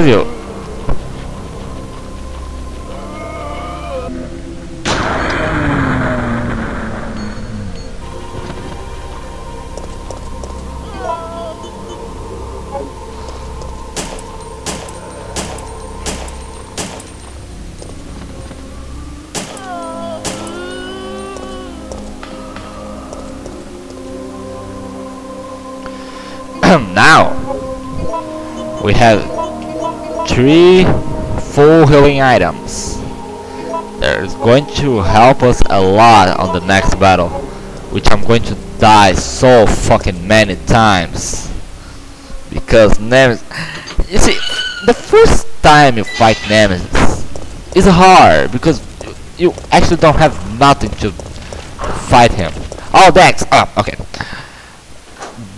you. now we have three full healing items. That is going to help us a lot on the next battle which I'm going to die so fucking many times. Because Nemesis you see the first time you fight Nemesis is hard because you actually don't have nothing to fight him. Oh Dex oh okay.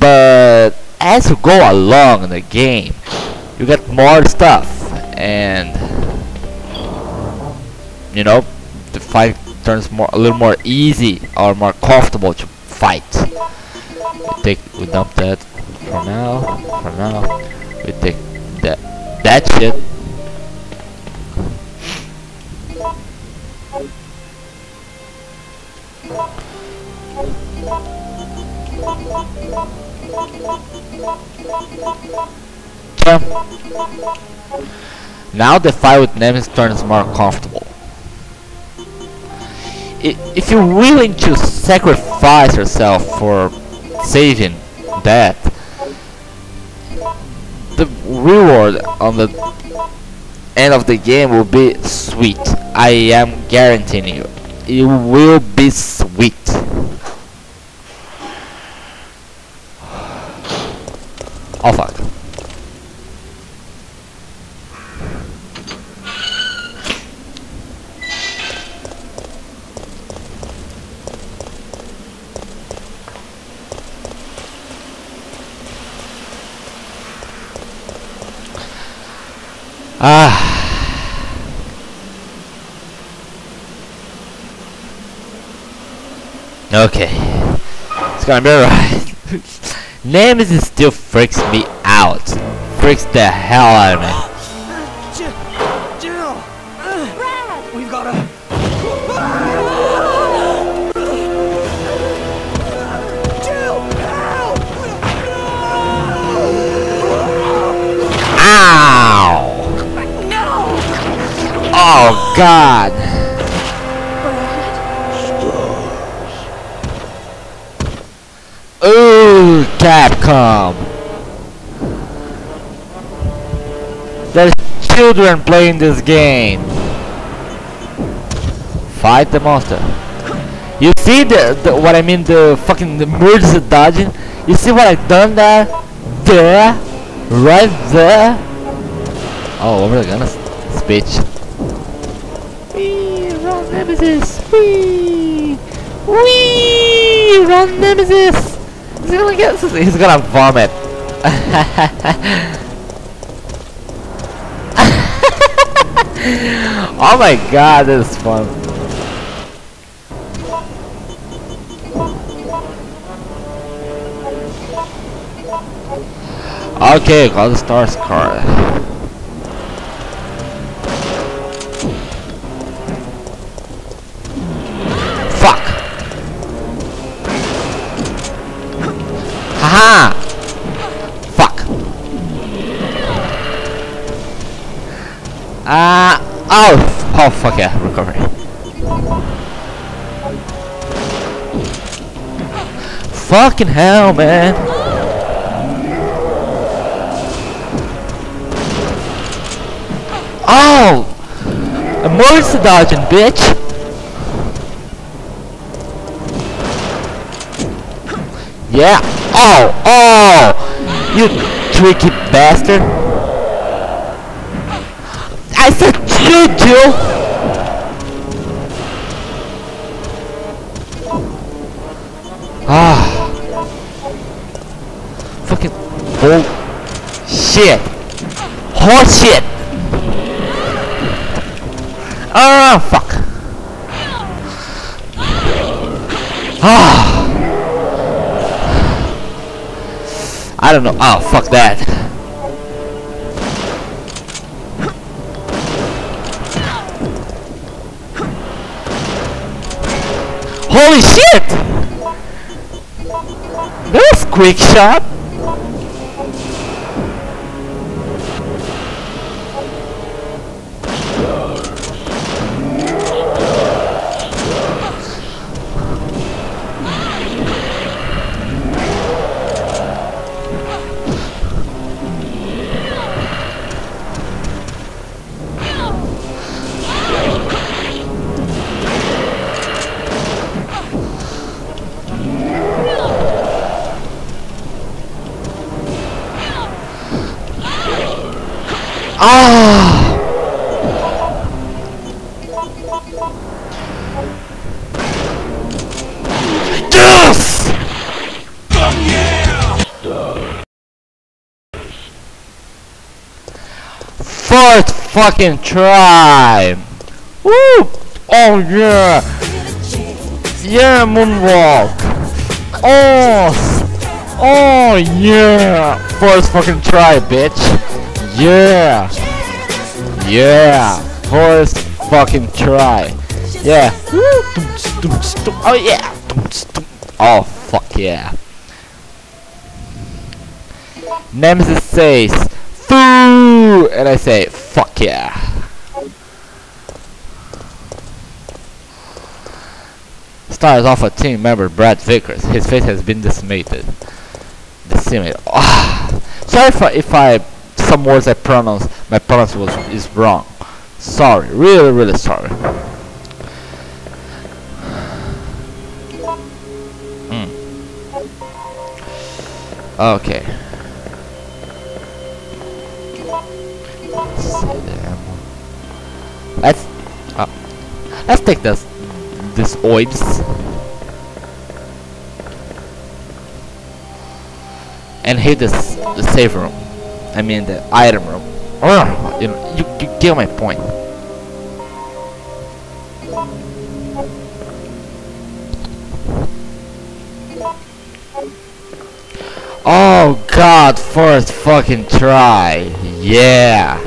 But as you go along in the game, you get more stuff, and you know the fight turns more a little more easy or more comfortable to fight. We take we dump that for now. For now, we take that that shit. Now the fight with Nemesis turns more comfortable. I if you're willing to sacrifice yourself for saving that, the reward on the end of the game will be sweet. I am guaranteeing you. It will be sweet. Oh fuck. Ah. Okay. It's gonna be alright. Nemesis still freaks me out. Freaks the hell out of me. God! Ooh, Capcom! There's children playing this game. Fight the monster. You see the, the what I mean the fucking the dodging? You see what I done there? There? Right there? Oh, the gun speech. Nemesis! Wee! Wee! Run Nemesis! He's gonna get. He's gonna vomit. oh my god, this is fun. Okay, got the stars card. Haha! Fuck! Ah! oh! Oh fuck yeah, recovery. Fucking hell, man! Oh! a Emergency dodging, bitch! Yeah! Oh! Oh! You tricky bastard! I said shoot you! Ah! Fucking bull shit! Horse shit! Ah, fuck. Ah. I don't know. Oh, fuck that. Holy shit! That was quick shot! Ah! Yes! Fourth fucking try! Woo! Oh yeah! Yeah, moonwalk! Oh! Oh yeah! Fourth fucking try, bitch! Yeah! Yeah! First fucking try! Yeah! Oh yeah! Oh fuck yeah! Nemesis says Foo! And I say fuck yeah! Stars Alpha team member Brad Vickers. His face has been decimated. Decimated. Ah. Sorry if I some words I pronounce my pronounce was is wrong. Sorry, really really sorry. Hmm. Okay. Let's uh, let's take this this oibs. And hit this the save room. I mean the item room. Ugh, you know, you, you get my point. Oh god, first fucking try. Yeah.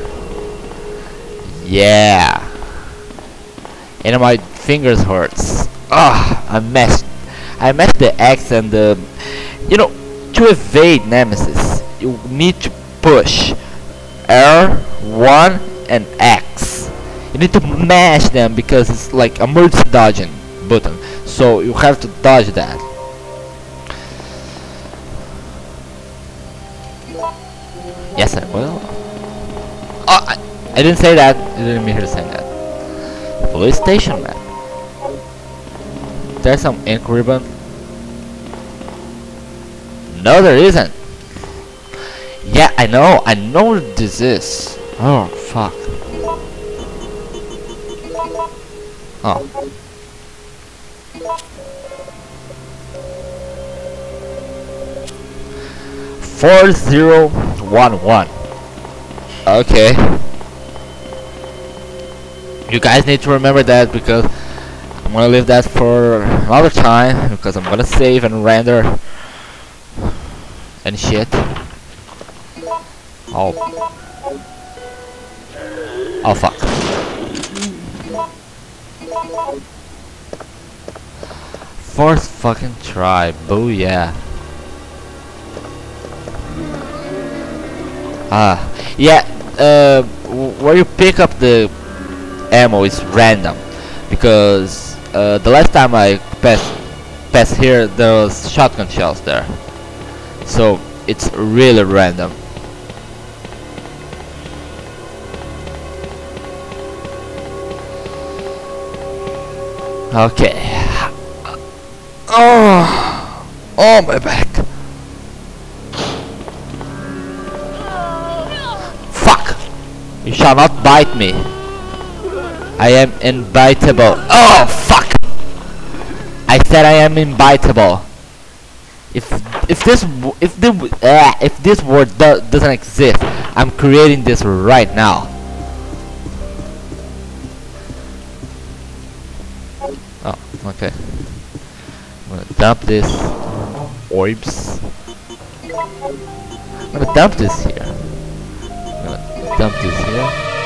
Yeah. And my fingers hurts. Ah, I messed. I messed the X and the. You know, to evade Nemesis, you need to push R1 and X. You need to mash them because it's like a merge dodging button. So you have to dodge that. Yes, I will. Oh, I, I didn't say that. I didn't mean to say that. Police station map. There's some ink ribbon. No, there isn't. Yeah, I know. I know this is. Oh, fuck. Oh. Four zero one one. Okay. You guys need to remember that because I'm gonna leave that for another time because I'm gonna save and render and shit. Oh. Oh fuck. Fourth fucking try, booyah. Ah, yeah, uh, where you pick up the ammo is random because uh, the last time I passed passed here there was shotgun shells there so it's really random okay oh oh my back fuck you shall not bite me I am unbiteable. Oh fuck! I said I am unbiteable. If if this if the uh, if this word do doesn't exist, I'm creating this right now. Okay. I'm gonna dump this orbs. I'm gonna dump this here. I'm gonna dump this here.